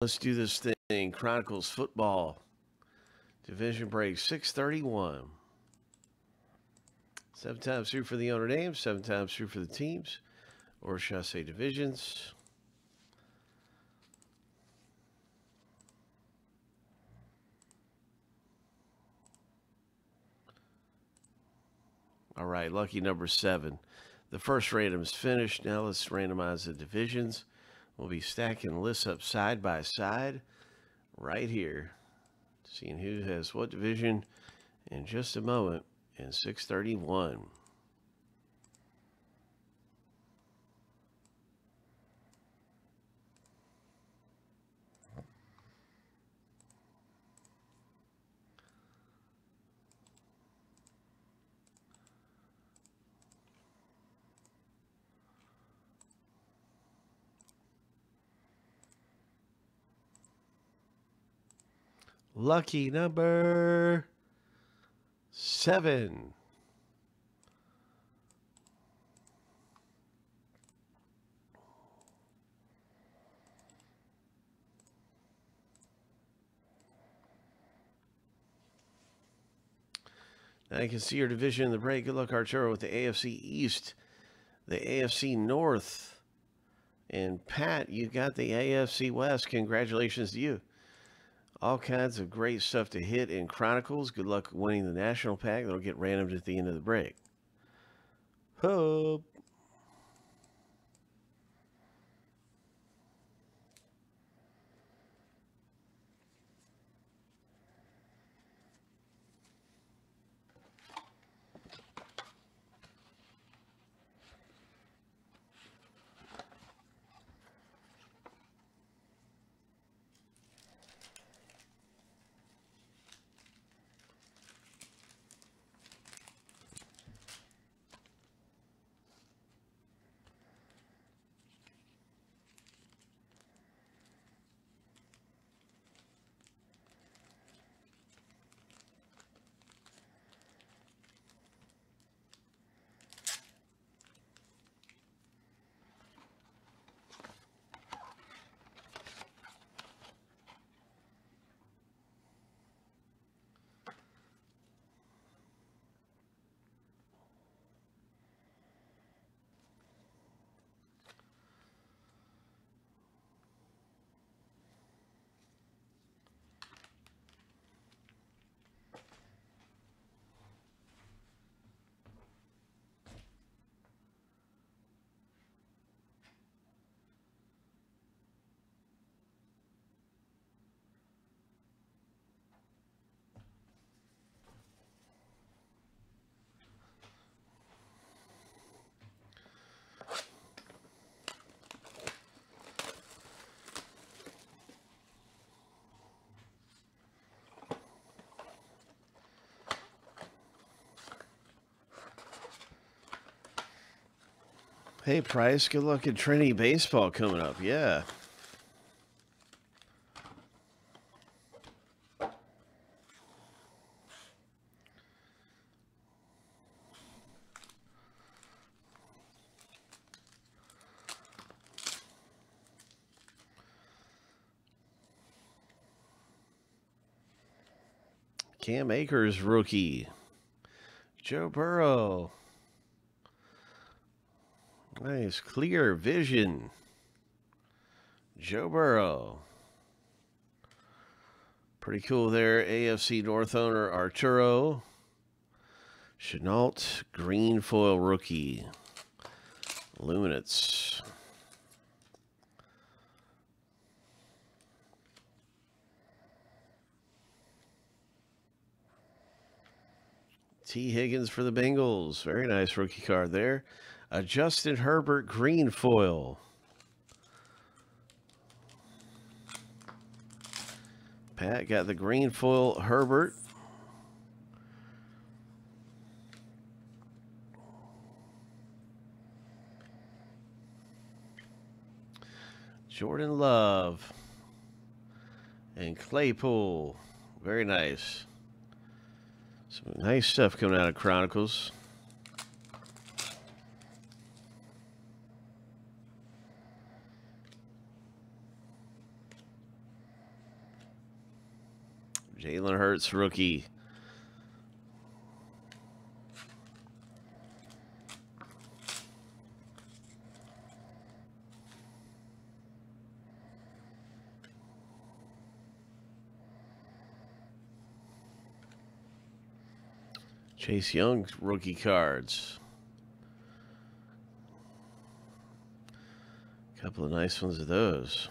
Let's do this thing. Chronicles football. Division break 631. Seven times through for the owner names, seven times through for the teams, or should I say divisions. All right, lucky number seven. The first random is finished. Now let's randomize the divisions. We'll be stacking lists up side by side right here. Seeing who has what division in just a moment in 631. Lucky number seven. Now you can see your division in the break. Good luck, Arturo, with the AFC East, the AFC North. And Pat, you got the AFC West. Congratulations to you. All kinds of great stuff to hit in Chronicles. Good luck winning the national pack. That'll get randomed at the end of the break. Hey, Price, good luck at Trinity Baseball coming up. Yeah. Cam Akers, rookie. Joe Burrow. Nice, clear vision. Joe Burrow. Pretty cool there. AFC North owner Arturo. Shenault, green foil rookie. Luminance. T. Higgins for the Bengals. Very nice rookie card there. A Justin Herbert green foil. Pat got the green foil Herbert. Jordan Love and Claypool. Very nice. Some nice stuff coming out of Chronicles. Jalen Hurts, rookie. Chase Young rookie cards. A couple of nice ones of those.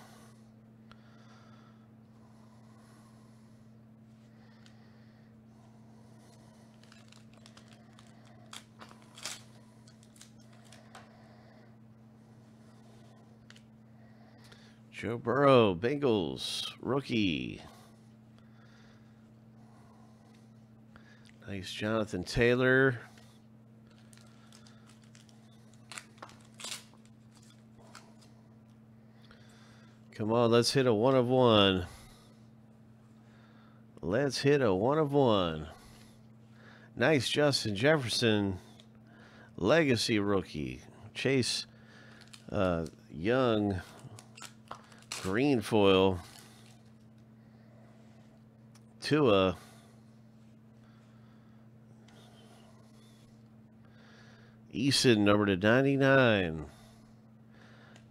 Joe Burrow, Bengals, rookie. Nice Jonathan Taylor. Come on, let's hit a one of one. Let's hit a one of one. Nice Justin Jefferson, legacy rookie. Chase uh, Young, green foil. Tua. Eason, number to 99.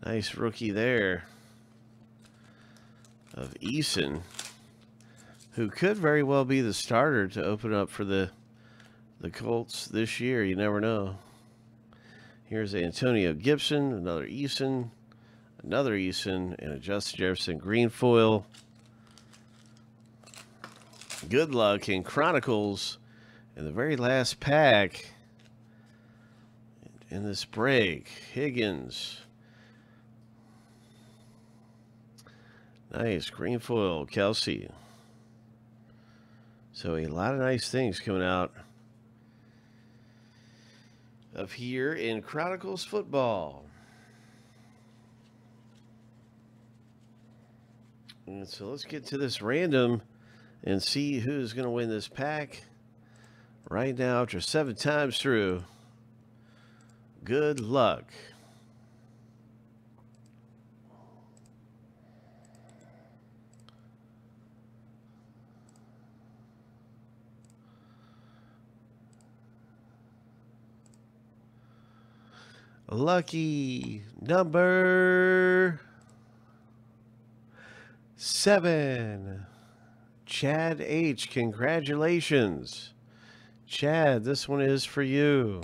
Nice rookie there of Eason, who could very well be the starter to open up for the the Colts this year. You never know. Here's Antonio Gibson, another Eason, another Eason, and a Justin Jefferson green foil. Good luck in Chronicles in the very last pack in this break. Higgins. Nice. Green foil. Kelce. So a lot of nice things coming out of here in Chronicles football. And so let's get to this random and see who's going to win this pack right now after seven times through. Good luck. Lucky number seven. Chad H. Congratulations. Chad, this one is for you.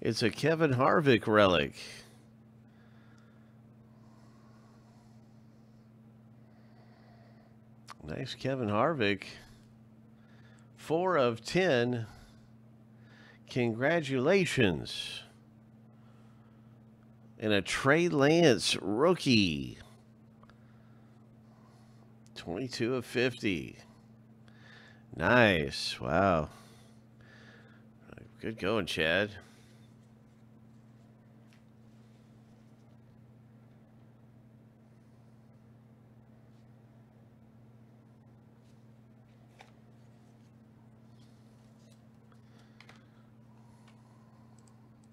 It's a Kevin Harvick relic. Nice Kevin Harvick. Four of ten. Congratulations. And a Trey Lance rookie. 22 of 50. Nice. Wow. Good going, Chad.